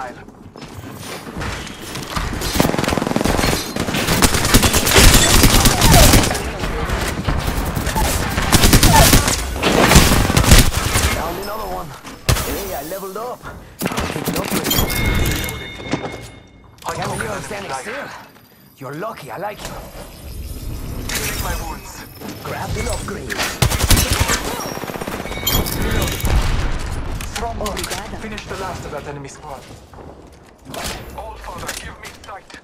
hostile. Found another one. Hey, I leveled up. I Can't believe I'm standing still. You're lucky, I like you. Healing my wounds. Grabbed an upgrade. Strong work. Finish the last of that enemy squad. All father, give me sight.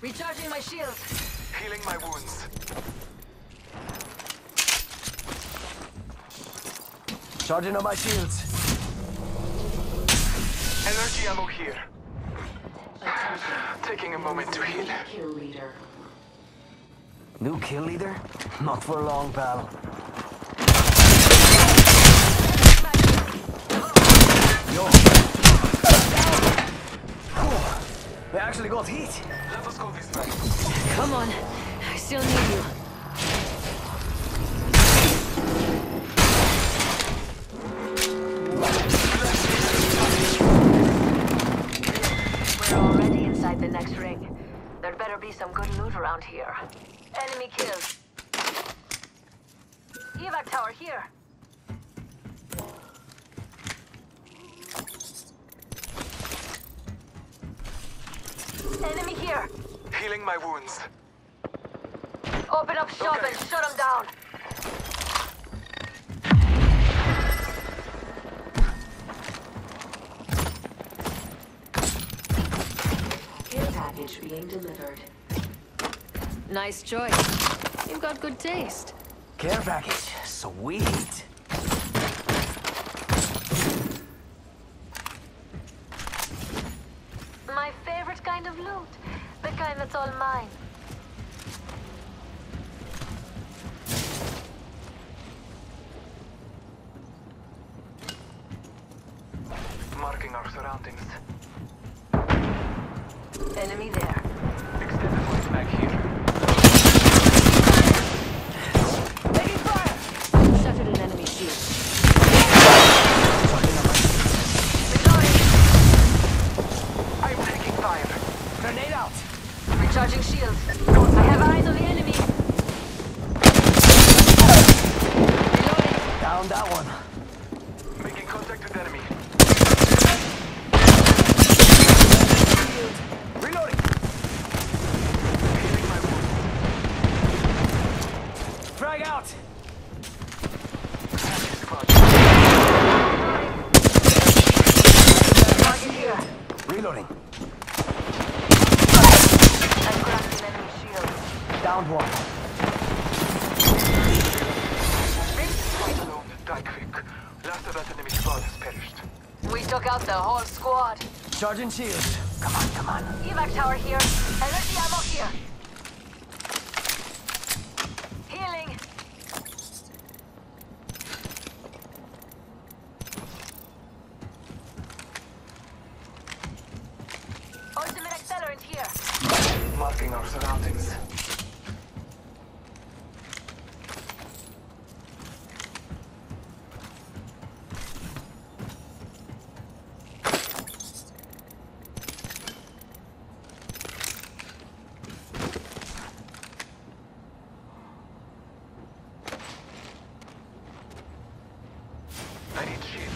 Recharging my shield. Healing my wounds. Charging on my shields. Energy ammo here. Taking a moment to heal. Kill leader. New kill leader? Not for a long, pal. Yo. We actually got heat. Let us go this way. Come on. I still need you. There'd better be some good loot around here. Enemy killed. Evac tower here. Enemy here. Healing my wounds. Open up shop Okay. and shut them down. Package being delivered. Nice choice. You've got good taste. Care package. Sweet. My favorite kind of loot. The kind that's all mine. Marking our surroundings. Enemy there. Extended voice mag here. Taking fire! Shattered an enemy shield. Reloading. I'm taking fire. Grenade out. Recharging shield. I have eyes on the enemy. Reloading. Down that one. Making contact with enemy. Reloading. Healing my wounds. Frag out. Squad. Target here. Reloading. I've grabbed an enemy shield. Downed one. Die quick. Last of that enemy squad has perished. We took out the whole squad. Charging Shields. Come on, come on. Evac tower here. Energy ammo here. Healing. Ultimate accelerant here. Marking our surroundings. I need shields.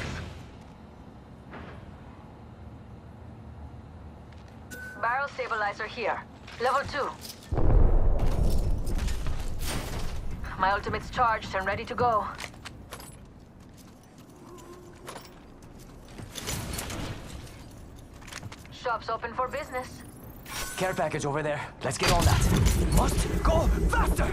Barrel stabilizer here. Level 2. My ultimate's charged and ready to go. Shop's open for business. Care package over there. Let's get on that. Must go faster.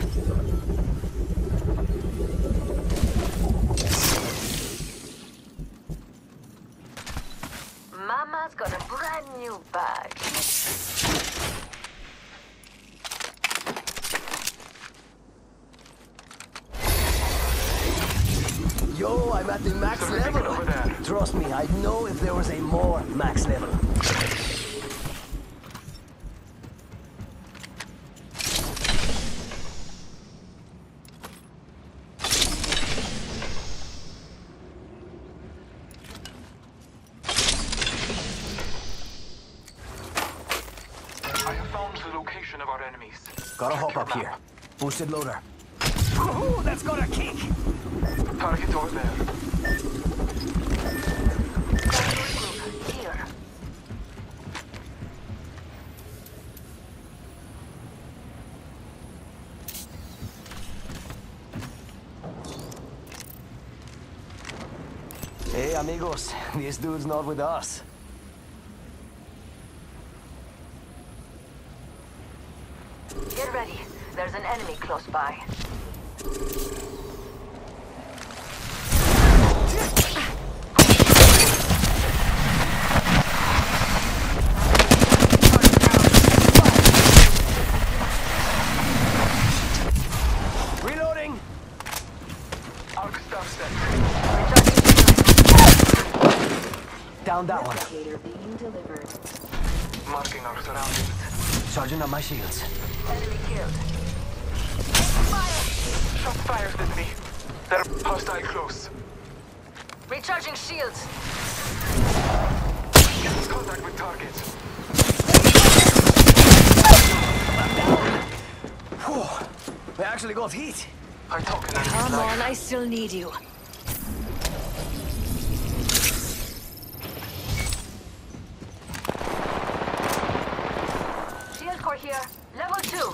Mama's got a brand new bag. Yo, I'm at the max Something level. Trust me, I'd know if there was a more max level. Gotta hop up here. Boosted loader. Ooh, that's got a kick! Target over there. Here. Hey, amigos. This dude's not with us. Get ready. There's an enemy close by. Reloading! Arc star set. Down that one. Replicator being delivered. Marking our surroundings. Sergeant on my shields. Enemy killed. Shot fires at me. They're hostile close. Recharging shields. Contact with target. Whew. We actually got heat. I talk an enemy's Come on, I still need you. Shield core here. Level two.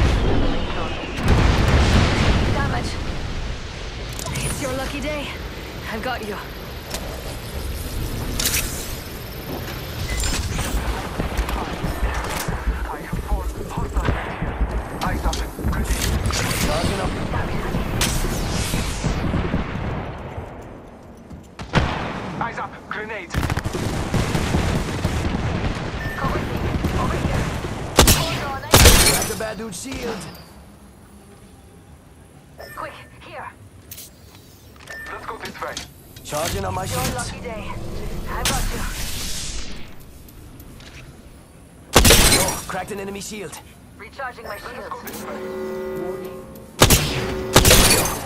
It's your lucky day. I've got you. I have four hostile. Eyes up. Grenade. Sergeant. Eyes up. Grenade. Me. Over here. Hold on. I- Grab the bad dude's shield. Quick, here. Let's go this way. Sergeant on my Your lucky day. I've got you. Oh, cracked an enemy shield. Recharging my Let's go shields.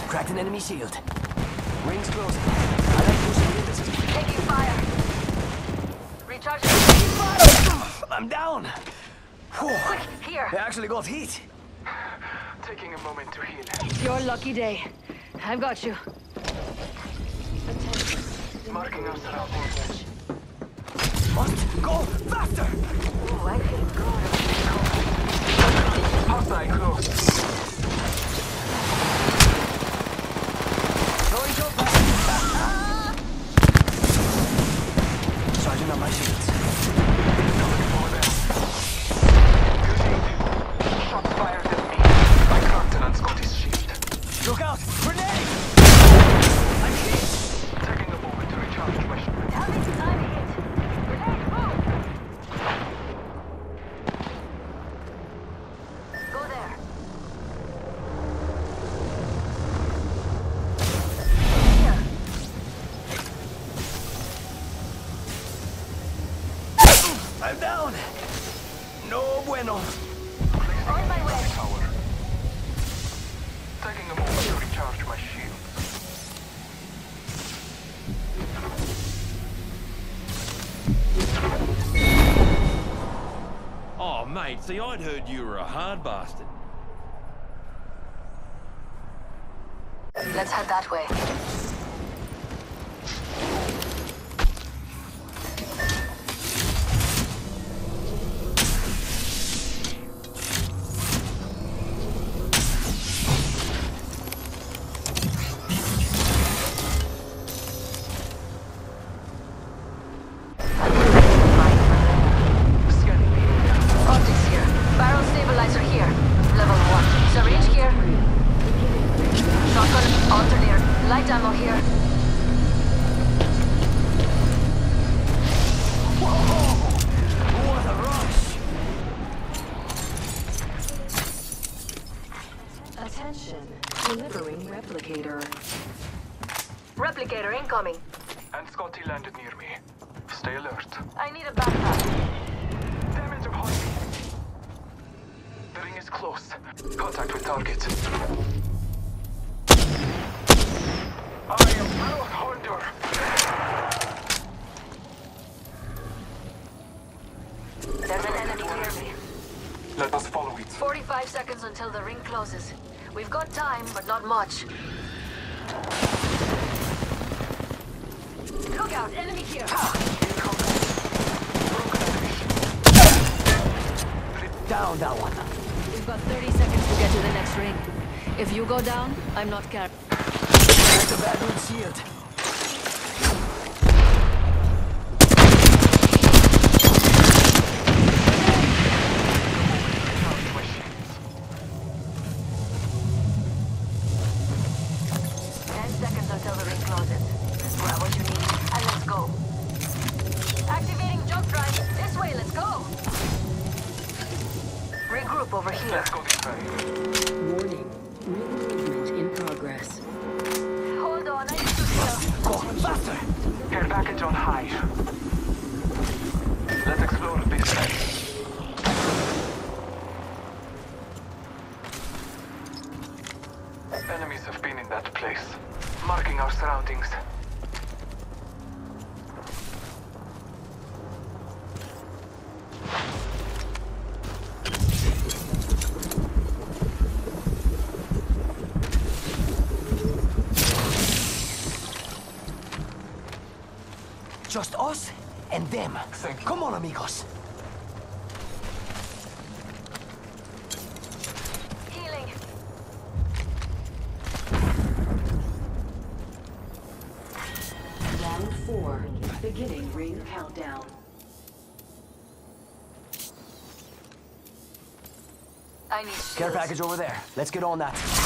Cracked an enemy shield. Rings closing. I like pushing the. Taking fire. Recharging my shields. I'm down. Whew. Quick, here. We actually got heat. Taking a moment to heal. Your lucky day. I've got you. Marking our surroundings. Must go faster. Ooh, I feel good. Hostile close. Mate, see, I'd heard you were a hard bastard. Let's head that way. Incoming. And Scotty landed near me. Stay alert. I need a backpack. Damage upon me. The ring is close. Contact with target. I am. There's an enemy near me. Let us follow it. 45 seconds until the ring closes. We've got time, but not much. Look out, enemy here! Down that one. We've got 30 seconds to get to the next ring. If you go down, I'm not carrying. That's the bad shield. Regroup over here. Let's go this way. Warning. Ring movement in progress. Hold on, I need to heal. Go, faster! Care package on high. Let's explore this side. Enemies have been in that place. Marking our surroundings. Them. Thank you. Come on, amigos. Healing. Round four. Beginning ring countdown. I need Care package over there. Let's get on that.